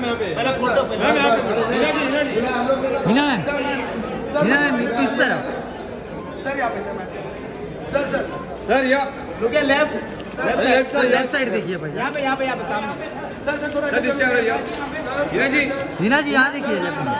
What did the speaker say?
Ma'am यहाँ पे। पहले फ़ोटो मैम यहाँ पे हिना जी मैम हिना मैम इस तरफ़। सर यहाँ पे sir ma'am sir sir. Sir या। Look left. Left side left side. देखिए भाई यहाँ पे यहाँ पे यहाँ पे सामने। सर सर थोड़ा सर इसके जी हीना जी यहाँ देखिए लेफ़्ट में।